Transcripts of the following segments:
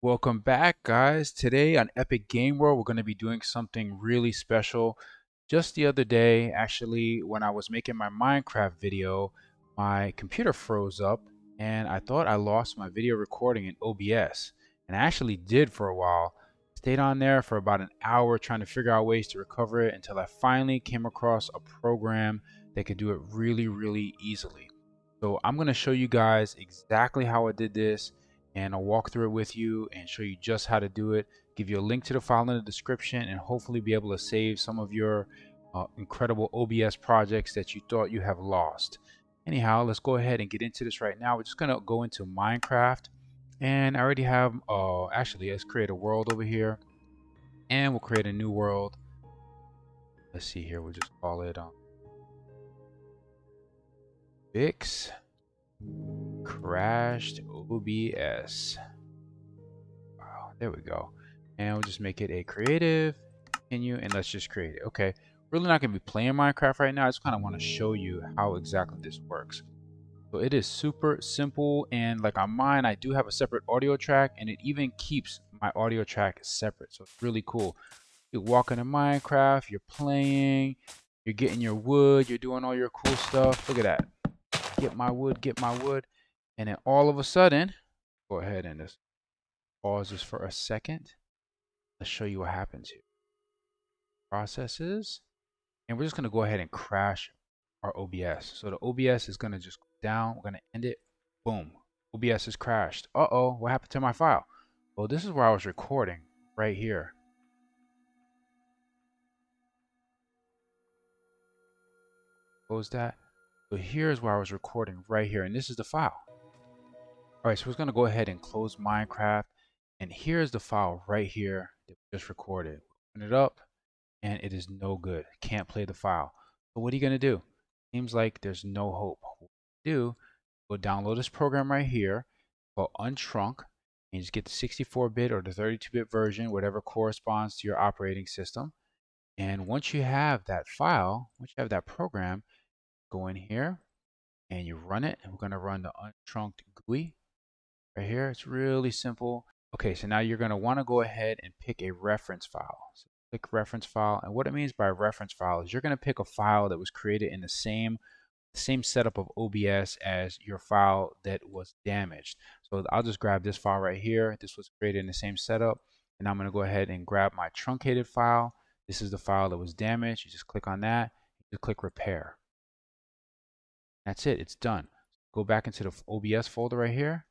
Welcome back guys. Today on Epic Game World we're going to be doing something really special. Just the other day actually when I was making my Minecraft video my computer froze up and I thought I lost my video recording in OBS and I actually did for a while. Stayed on there for about an hour trying to figure out ways to recover it until I finally came across a program that could do it really really easily. So I'm going to show you guys exactly how I did this and I'll walk through it with you and show you just how to do it. Give you a link to the file in the description and hopefully be able to save some of your uh, incredible OBS projects that you thought you have lost. Anyhow let's go ahead and get into this right now. We're just gonna go into Minecraft and I already have uh, actually let's create a world over here and we'll create a new world let's see here we'll just call it um, fix crashed OBS. Wow, there we go. And we'll just make it a creative, continue, and let's just create it. Okay, really not to be playing Minecraft right now. I just kind of want to show you how exactly this works. So it is super simple and like on mine, I do have a separate audio track and it even keeps my audio track separate. So it's really cool. You're walking in Minecraft, you're playing, you're getting your wood, you're doing all your cool stuff. Look at that. Get my wood, get my wood. And then all of a sudden, go ahead and just pause this for a second. Let's show you what happens here. Processes. And we're just going to go ahead and crash our OBS. So the OBS is going to just down. We're going to end it. Boom. OBS has crashed. Uh-oh, what happened to my file? Well, this is where I was recording right here. Close that. So here's where I was recording right here. And this is the file. All right, so we're to go ahead and close Minecraft. And here's the file right here that we just recorded. Open it up, and it is no good. Can't play the file. So what are you to do? Seems like there's no hope. Do, go download this program right here called Untrunc, and just get the 64-bit or the 32-bit version, whatever corresponds to your operating system. And once you have that file, once you have that program, go in here and you run it. And we're going to run the untrunked GUI right here. It's really simple. Okay, so now you're going to want to go ahead and pick a reference file. So click reference file. And what it means by reference file is you're going to pick a file that was created in the same same setup of OBS as your file that was damaged. So I'll just grab this file right here. This was created in the same setup. And I'm going to go ahead and grab my truncated file. This is the file that was damaged. You just click on that. You click repair. That's it. It's done. Go back into the OBS folder right here.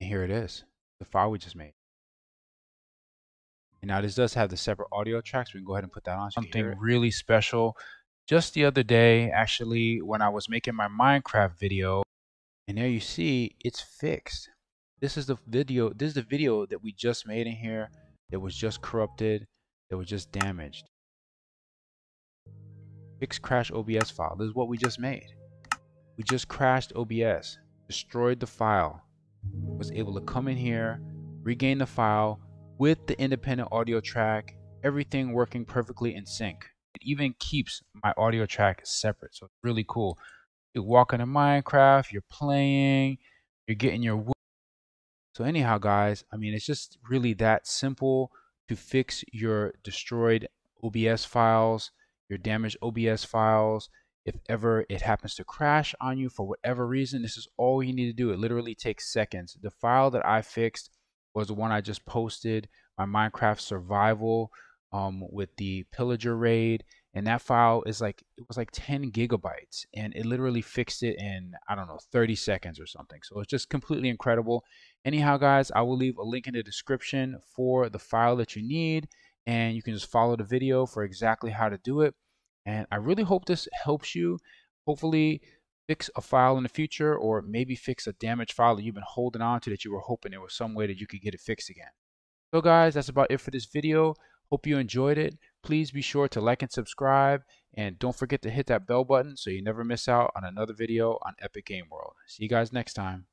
And here it is, the file we just made. And now this does have the separate audio tracks. We can go ahead and put that on. Something really special. Just the other day, actually, when I was making my Minecraft video, and there you see it's fixed. This is the video. This is the video that we just made in here that was just corrupted, that was just damaged. Fix crash OBS file. This is what we just made. We just crashed OBS, destroyed the file, was able to come in here, regain the file with the independent audio track, everything working perfectly in sync. It even keeps my audio track separate, so it's really cool. You're walking in Minecraft, you're playing, you're getting your so anyhow, guys, I mean, it's just really that simple to fix your destroyed OBS files, your damaged OBS files, if ever it happens to crash on you for whatever reason, this is all you need to do. It literally takes seconds. The file that I fixed was the one I just posted, my Minecraft survival um, with the pillager raid. And that file is like, it was like 10 gigabytes and it literally fixed it in, I don't know, 30 seconds or something. So it's just completely incredible. Anyhow, guys, I will leave a link in the description for the file that you need and you can just follow the video for exactly how to do it. And I really hope this helps you. Hopefully fix a file in the future or maybe fix a damaged file that you've been holding on to that you were hoping there was some way that you could get it fixed again. So guys, that's about it for this video. Hope you enjoyed it. Please be sure to like and subscribe and don't forget to hit that bell button so you never miss out on another video on Epic Game World. See you guys next time.